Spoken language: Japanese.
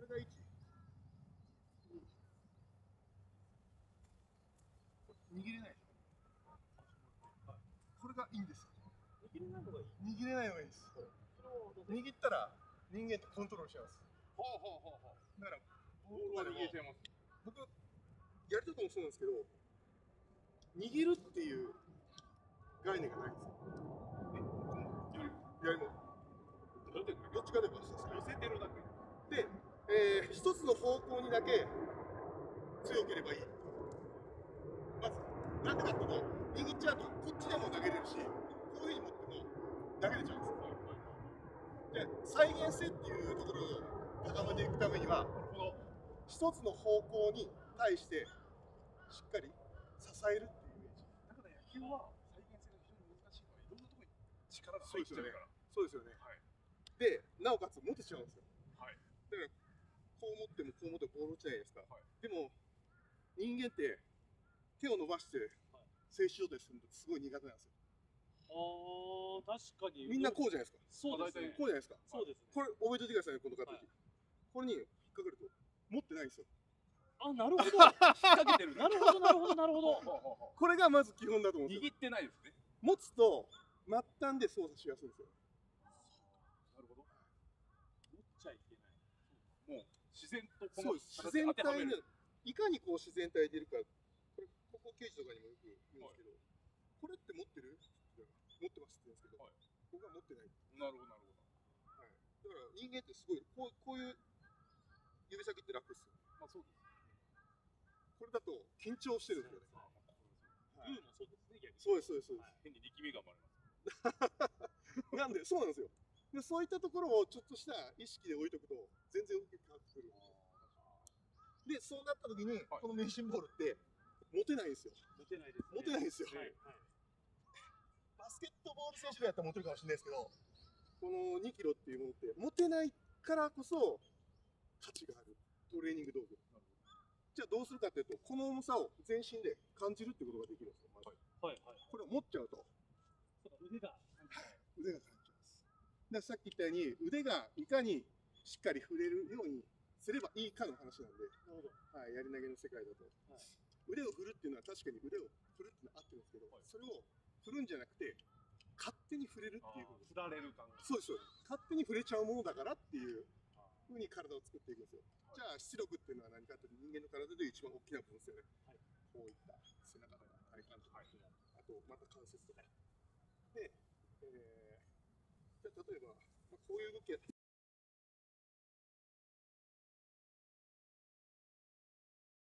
これが1。握れないでしょ。これがいいんです。握れないのがいい。握れないのがいいです。握ったら人間ってコントロールしちゃうんです。ほうほうほうほう。だから、ボールは逃げちゃいます。僕、やりたくもそうなんですけど、握るっていう概念がないんですよ。つの方向にだけ強ければいい。まず、なんでかっていうと、握っちゃうと、こっちでも投げれるし、こういうふうに持っても投げれちゃうんです。で、再現性っていうところを高めていくためには、この一つの方向に対して、しっかり支えるっていうイメージ。だから野球は再現性が非常に難しいのは、いろんなところに力が入っちゃうから。そうですよね。はいで、なおかつ持てちゃうんですよ。はい。だから、こう持ってもこう持ってもボール落ちないですか。はいでも、人間って手を伸ばしてはい静止状態するのってすごい苦手なんですよ。ああ、確かに。みんなこうじゃないですか。そうですね。こうじゃないですか。そうですね。これ覚えておいてくださいね、この形。はいこれに引っ掛かると持ってないんですよ。あ、なるほど。引っ掛けてる。なるほど、なるほど、なるほど。これがまず基本だと思うんですよ。握ってないですね。持つと末端で操作しやすいんですよ。なるほど。持っちゃいけない。もう自然とこの。自然体のる。いかにこう自然体でいるか。これここ刑事とかにもよく言うんですけど、これって持ってる？持ってますって言うんですけど、はい僕は持ってない。なるほどなるほど。はい、だから人間ってすごいこうこういう指先って楽ですよ。まあそうです。これだと緊張してるんですよね。グはいーもそうですね、逆に。そうですそうですそうです。変に力みが生まれます。なんでそうなんですよ。でそういったところをちょっとした意識で置いとくと全然動き変わってくる。でそうなった時に、このメイシンボールって持てないんですよ。持てないです、ね。持てないんですよ。はい、はい。バスケットボール選手がやったら持てるかもしれないですけど、この2キロっていうものって持てないからこそ価値があるトレーニング道具。じゃあどうするかっていうと、この重さを全身で感じるってことができるんですよ。まずはい、はい。これを持っちゃうと腕が。腕が感じます。だからさっき言ったように腕がいかにしっかり触れるようにすればいいかの話なんで、なるほど。はい、やり投げの世界だと、はい。腕を振るっていうのは確かに腕を振るっていうのは合ってるんですけど、はい。それを振るんじゃなくて勝手に触れるっていうこと振られる感じ。そうですよ勝手に触れちゃうものだからっていうふうに体を作っていくんですよ。じゃあ出力っていうのは何かというと人間の体で一番大きな部分ですよね、はい。こういった背中とか体幹とか、はい。あとまた関節とか。で、えーじゃあ例えば、まあ、こういう動きやって